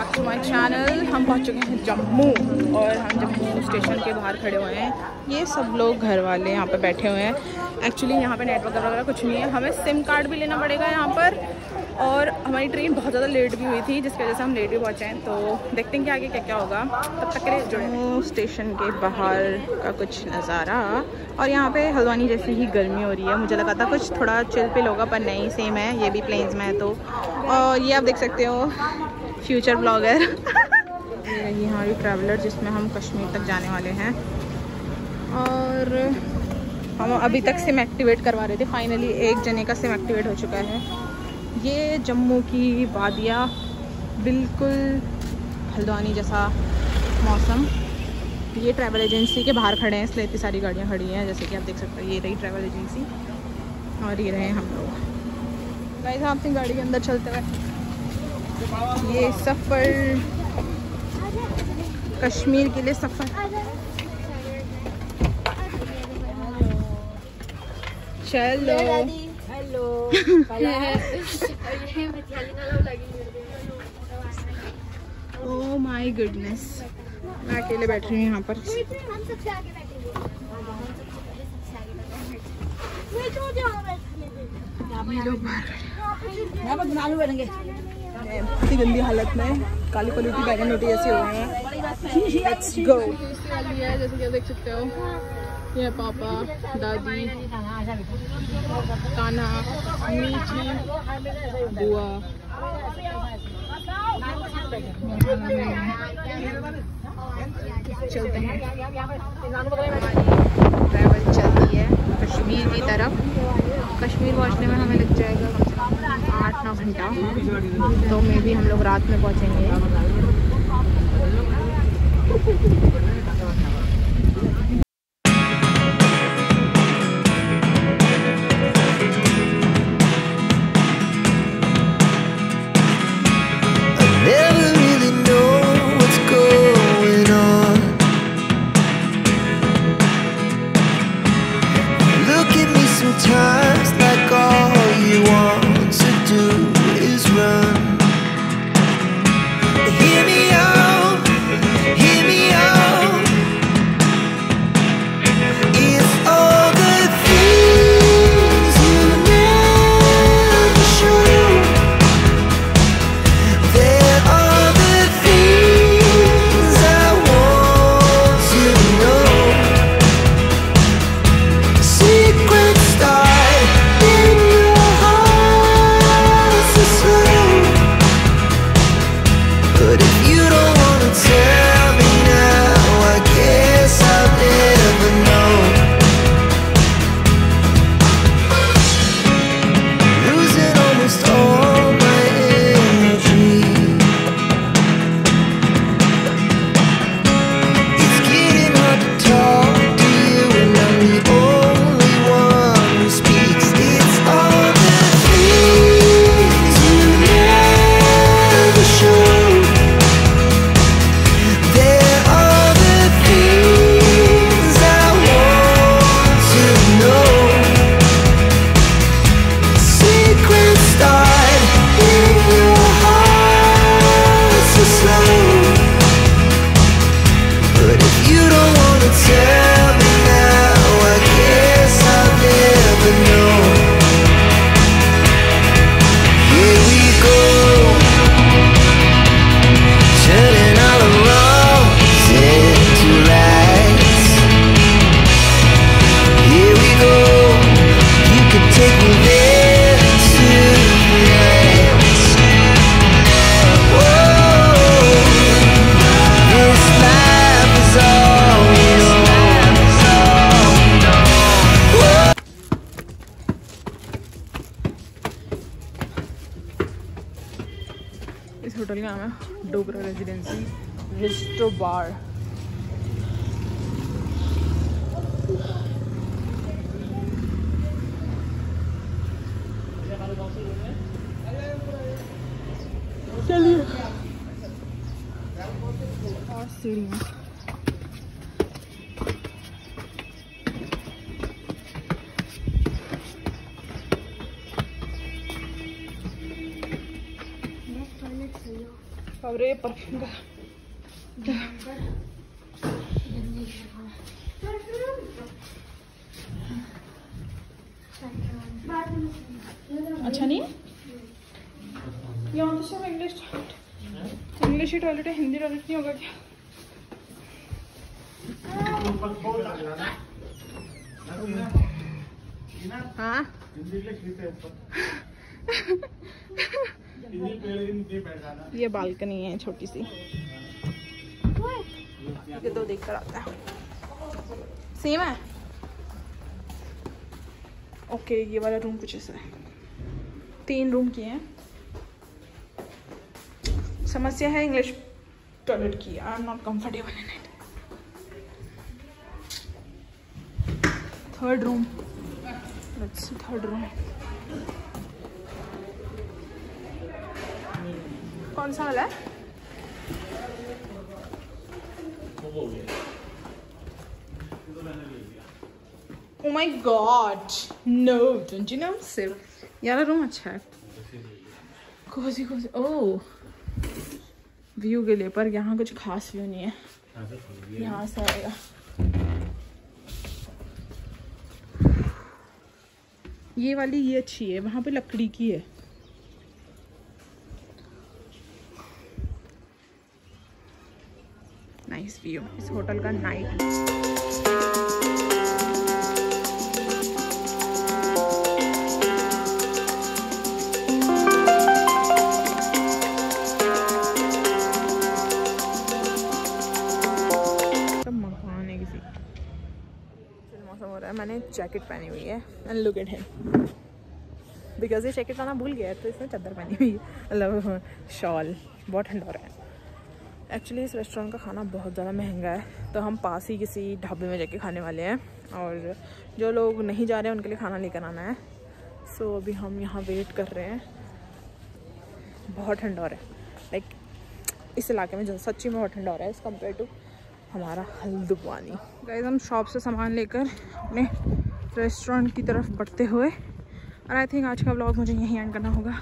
Back to my channel हम पहुँच चुके हैं जम्मू और हम जम्मू स्टेशन के बाहर खड़े हुए हैं। ये सब लोग घर वाले यहाँ पे बैठे हुए हैं। एक्चुअली यहाँ पे नेटवर्क वगैरह कुछ नहीं है। हमें सिम कार्ड भी लेना पड़ेगा यहाँ पर। और हमारी ट्रेन बहुत ज़्यादा लेट भी हुई थी, जिसकी वजह से हम लेट भी पहुँचे हैं। तो देखते हैं कि आगे क्या क्या होगा। तब तक जम्मू स्टेशन के बाहर का कुछ नज़ारा। और यहाँ पे हल्द्वानी जैसी ही गर्मी हो रही है। मुझे लगा था कुछ थोड़ा चिल पिल होगा, पर नहीं सेम है। ये भी प्लेन्स में है तो। और ये आप देख सकते हो फ्यूचर ब्लॉगर। ये रही हमारी ट्रैवलर जिसमें हम कश्मीर तक जाने वाले हैं। और हम अभी तक सिम एक्टिवेट करवा रहे थे। फाइनली एक जने का सिम एक्टिवेट हो चुका है। ये जम्मू की वादियाँ बिल्कुल हल्द्वानी जैसा मौसम। ये ट्रैवल एजेंसी के बाहर खड़े हैं, इसलिए इतनी सारी गाड़ियाँ खड़ी हैं। जैसे कि आप देख सकते हो, ये रही ट्रैवल एजेंसी और ये रहे हम लोग। गाइस हम अपनी गाड़ी के अंदर चलते हुए। ये सफ़र कश्मीर के लिए सफ़र। चलो। हेलो। ओ माय गुडनेस मैं अकेले बैठ रही हूँ यहाँ पर। ये लोग बाहर बनेंगे। इतनी गंदी हालत में काली की बैगन रोटी ऐसी हो गई है। जैसे देख सकते हो, ये पापा, दादी काना मीठी, बुआ। चलते हैं। ट्रैवल चलती है कश्मीर की तरफ़। कश्मीर पहुँचने में हमें लग जाएगा कम से कम आठ नौ घंटा। तो मे भी हम लोग रात में पहुँचेंगे। डोगरा रेजिडेंसी रिस्टो बार चलिए। और सीढ़ियाँ। और ये परफ्यूम का अच्छा नहीं? यहाँ तो सब इंग्लिश इंग्लिश ही। टॉयलेट है हिंदी टॉयलेट नहीं होगा क्या? हाँ? ये बालकनी है छोटी सी। ये तो देख कर आता है। सेम है? ओके ये वाला रूम कुछ ऐसा है। तीन रूम किए हैं। समस्या है इंग्लिश टॉयलेट की। I am not comfortable in it third room third room कौन सा वाला है Oh my god. No, don't you know? सिर्फ़ ये वाला रूम अच्छा है कोजी कोजी ओह व्यू के लिए पर यहाँ कुछ खास व्यू नहीं है यहाँ से आएगा ये वाली ये अच्छी है वहाँ पे लकड़ी की है नाइस व्यू इस होटल का नाइट है मैंने जैकेट पहनी हुई है। And look at him because ये जैकेट लाना भूल गया है तो इसने चादर पहनी हुई है। मतलब शॉल। बहुत ठंडा हो रहा है। एक्चुअली इस रेस्टोरेंट का खाना बहुत ज़्यादा महँगा है तो हम पास ही किसी ढाबे में जाके खाने वाले हैं और जो लोग नहीं जा रहे हैं उनके लिए खाना लेकर आना है। सो so, अभी हम यहाँ वेट कर रहे हैं। बहुत ठंडा हो रहा है। लाइक इस इलाके में जो सच्ची में बहुत ठंडा हो रहा है एज़ कंपेयर टू हमारा हल्द्वानी। गाइस हम शॉप से सामान लेकर अपने रेस्टोरेंट की तरफ़ बढ़ते हुए और आई थिंक आज का ब्लॉग मुझे यहीं एंड करना होगा।